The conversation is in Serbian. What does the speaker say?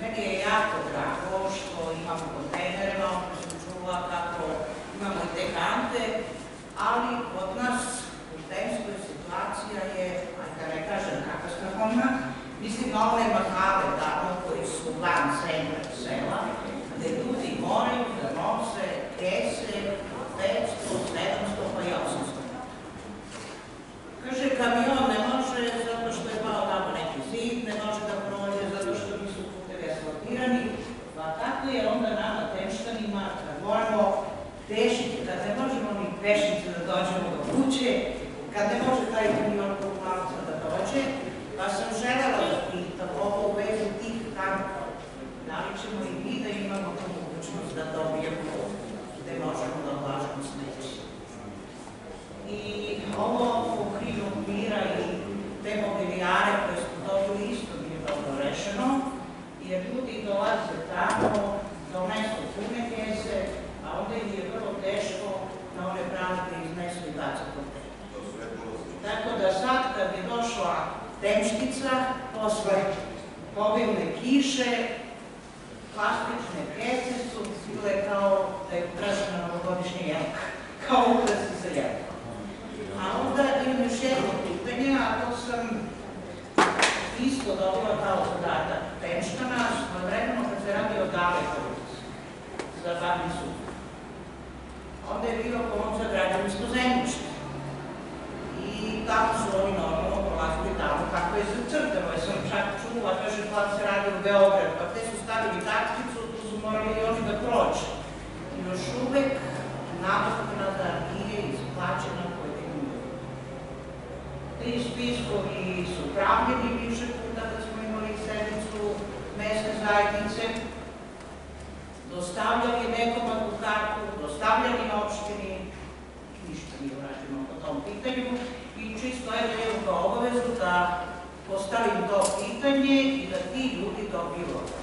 meni je jako drago što imamo kontejnere, malo sam čula kako imamo i te kante, ali kod nas u Temskoj situacija je, ajde da ne kažem katastrofalna, mislim na one mahale tamo koji su van centra sela, gde ljudi moraju da nose kese 500, 700 pa i 800. Kaže, kamion ne može zato što je pao tamo neki zid, ne može da prođe zato što nisu putevi asfaltirani, pa tako je onda nama temštanima kad moramo tešiti, kad ne pešnice da dođemo do kuće, kad ne može taj kamion komunalca da dođe, pa sam želela da pitam ovo u vezi tih tanka, da li ćemo i mi da imamo tu mogućnost da dobijemo gde možemo da odlažemo smeće. I ovo došla temštica, posle pobilne kiše, plastične kese su bile kao da je ukrašena novogodišnja jelka, kao ukrasi za jelku. A onda imam još jedno pitanje, a to sam isto dobila kao zadatak Temštana, svojevremeno kad se radi o Dalekovicu, za Babni sud. Onda je bio pomoć za građevinsko zemljište. I tamo su oni normalno prolazili tamo kako je zacrtano. Ja čula, kaže, pa se radi u Beogradu, pa te su stavili tačkicu, tu su morali i oni da prođe. I još uvek nadoknada nije isplaćena pojedinim ljudima. Ti spiskovi su pravljeni više puta kad smo imali sednicu mesne zajednice, dostavljali nekom advokatu, dostavljali opštini, ništa nije urađeno po tom pitanju i čisto evo imam kao obavezu da postavim to pitanje i da ti ljudi dobiju odgovor.